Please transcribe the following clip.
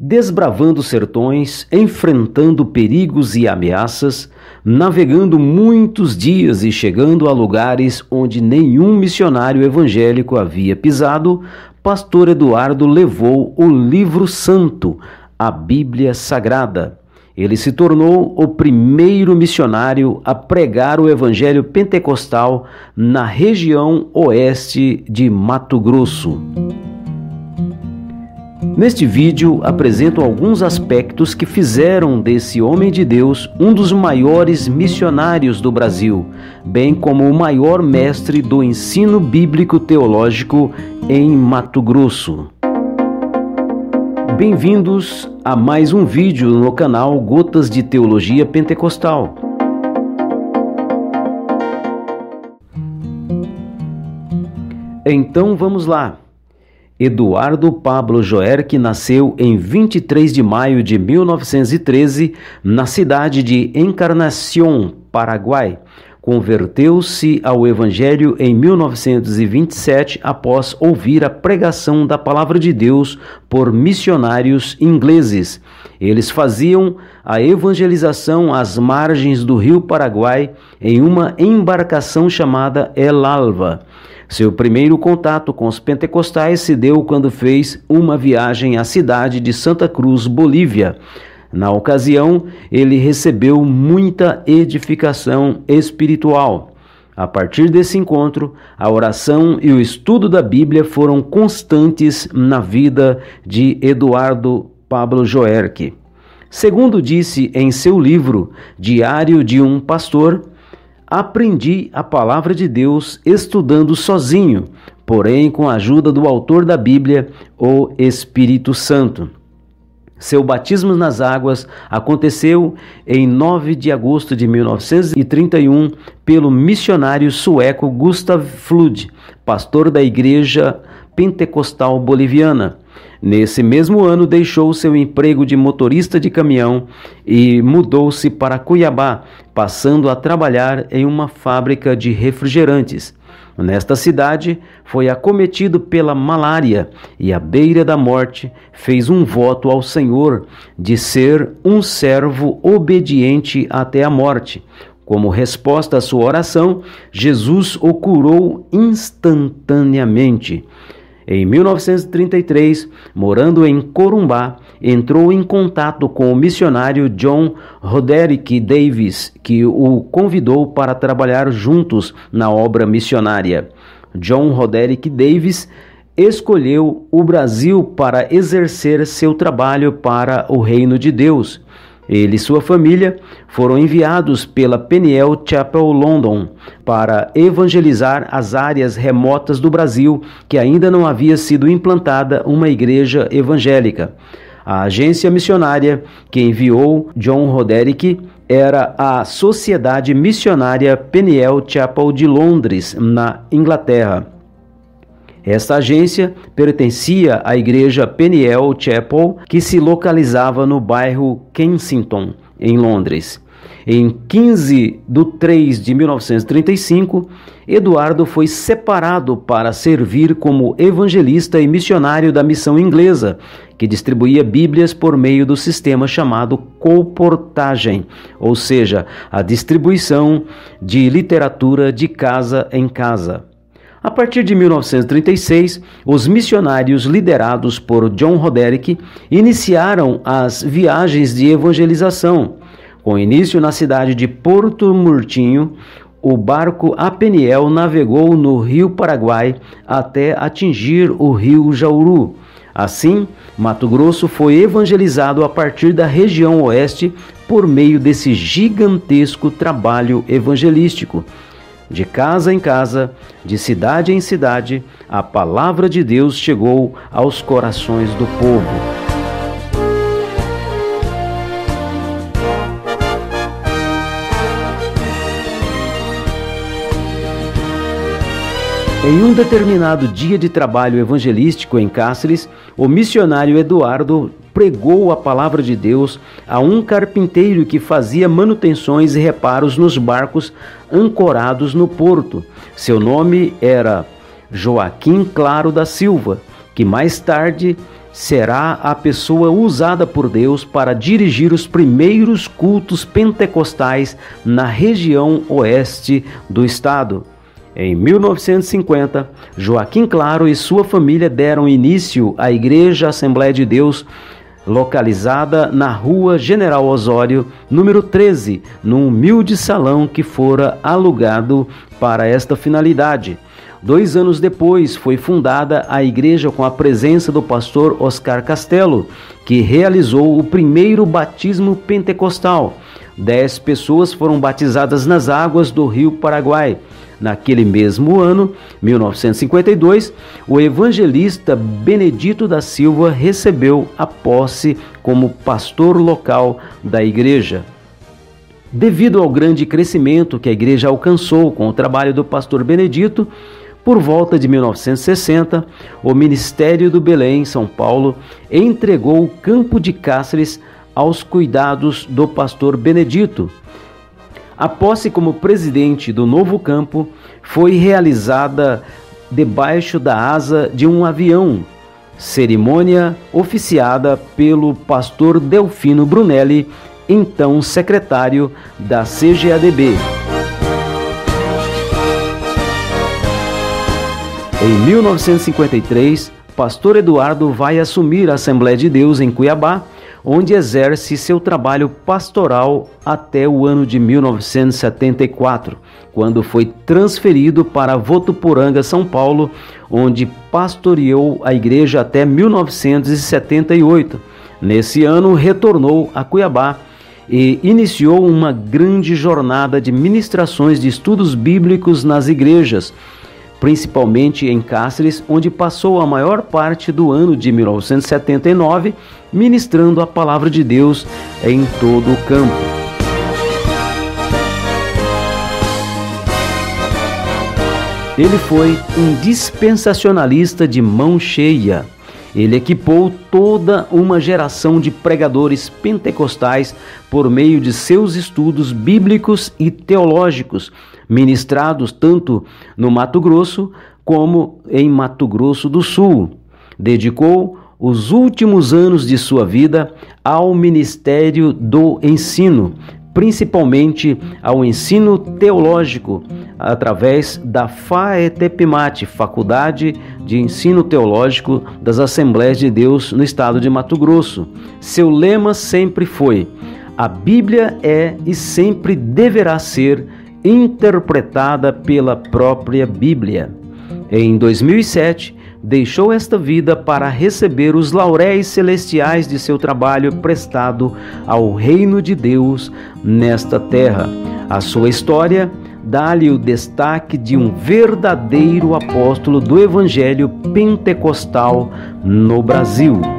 desbravando sertões, enfrentando perigos e ameaças, navegando muitos dias e chegando a lugares onde nenhum missionário evangélico havia pisado, Pastor Eduardo levou o livro santo, a Bíblia Sagrada. Ele se tornou o primeiro missionário a pregar o evangelho pentecostal na região oeste de Mato Grosso. Neste vídeo apresento alguns aspectos que fizeram desse homem de Deus um dos maiores missionários do Brasil, bem como o maior mestre do ensino bíblico teológico em Mato Grosso. Bem-vindos a mais um vídeo no canal Gotas de Teologia Pentecostal. Então vamos lá. Eduardo Pablo Joerque nasceu em 23 de maio de 1913 na cidade de Encarnación, Paraguai. Converteu-se ao Evangelho em 1927 após ouvir a pregação da Palavra de Deus por missionários ingleses. Eles faziam a evangelização às margens do rio Paraguai em uma embarcação chamada El Alva. Seu primeiro contato com os pentecostais se deu quando fez uma viagem à cidade de Santa Cruz, Bolívia. Na ocasião, ele recebeu muita edificação espiritual. A partir desse encontro, a oração e o estudo da Bíblia foram constantes na vida de Eduardo Pablo Joerque. Segundo disse em seu livro Diário de um Pastor, Aprendi a palavra de Deus estudando sozinho, porém com a ajuda do autor da Bíblia, o Espírito Santo. Seu batismo nas águas aconteceu em 9 de agosto de 1931 pelo missionário sueco Gustav Flood, pastor da Igreja Pentecostal Boliviana. Nesse mesmo ano, deixou seu emprego de motorista de caminhão e mudou-se para Cuiabá, passando a trabalhar em uma fábrica de refrigerantes. Nesta cidade, foi acometido pela malária e, à beira da morte, fez um voto ao Senhor de ser um servo obediente até a morte. Como resposta à sua oração, Jesus o curou instantaneamente. Em 1933, morando em Corumbá, entrou em contato com o missionário John Roderick Davis, que o convidou para trabalhar juntos na obra missionária. John Roderick Davis escolheu o Brasil para exercer seu trabalho para o reino de Deus. Ele e sua família foram enviados pela Peniel Chapel London para evangelizar as áreas remotas do Brasil que ainda não havia sido implantada uma igreja evangélica. A agência missionária que enviou John Roderick era a Sociedade Missionária Peniel Chapel de Londres, na Inglaterra. Esta agência pertencia à igreja Peniel Chapel, que se localizava no bairro Kensington, em Londres. Em 15 de 3 de 1935, Eduardo foi separado para servir como evangelista e missionário da missão inglesa, que distribuía Bíblias por meio do sistema chamado colportagem, ou seja, a distribuição de literatura de casa em casa. A partir de 1936, os missionários liderados por John Roderick iniciaram as viagens de evangelização. Com início na cidade de Porto Murtinho, o barco Apeniel navegou no rio Paraguai até atingir o rio Jauru. Assim, Mato Grosso foi evangelizado a partir da região oeste por meio desse gigantesco trabalho evangelístico. De casa em casa, de cidade em cidade, a palavra de Deus chegou aos corações do povo. Em um determinado dia de trabalho evangelístico em Cáceres, o missionário Eduardo pregou a palavra de Deus a um carpinteiro que fazia manutenções e reparos nos barcos ancorados no porto. Seu nome era Joaquim Claro da Silva, que mais tarde será a pessoa usada por Deus para dirigir os primeiros cultos pentecostais na região oeste do estado. Em 1950, Joaquim Claro e sua família deram início à Igreja Assembleia de Deus, localizada na Rua General Osório, número 13, num humilde salão que fora alugado para esta finalidade. Dois anos depois, foi fundada a igreja com a presença do pastor Oscar Castelo, que realizou o primeiro batismo pentecostal. Dez pessoas foram batizadas nas águas do rio Paraguai. Naquele mesmo ano, 1952, o evangelista Benedito da Silva recebeu a posse como pastor local da igreja. Devido ao grande crescimento que a igreja alcançou com o trabalho do pastor Benedito, por volta de 1960, o Ministério do Belém, São Paulo, entregou o campo de Cáceres aos cuidados do pastor Benedito. A posse como presidente do novo campo foi realizada debaixo da asa de um avião, cerimônia oficiada pelo pastor Delfino Brunelli, então secretário da CGADB. Em 1953, pastor Eduardo vai assumir a Assembleia de Deus em Cuiabá, onde exerce seu trabalho pastoral até o ano de 1974, quando foi transferido para Votuporanga, São Paulo, onde pastoreou a igreja até 1978. Nesse ano, retornou a Cuiabá e iniciou uma grande jornada de ministrações de estudos bíblicos nas igrejas principalmente em Cáceres, onde passou a maior parte do ano de 1979 ministrando a palavra de Deus em todo o campo. Ele foi um dispensacionalista de mão cheia. Ele equipou toda uma geração de pregadores pentecostais por meio de seus estudos bíblicos e teológicos, ministrados tanto no Mato Grosso como em Mato Grosso do Sul. Dedicou os últimos anos de sua vida ao ministério do ensino, principalmente ao ensino teológico, através da FAETEPMAT, Faculdade de Ensino Teológico das Assembleias de Deus no estado de Mato Grosso. Seu lema sempre foi: a Bíblia é e sempre deverá ser interpretada pela própria Bíblia. Em 2007, deixou esta vida para receber os lauréis celestiais de seu trabalho prestado ao reino de Deus nesta terra. A sua história dá-lhe o destaque de um verdadeiro apóstolo do evangelho pentecostal no Brasil.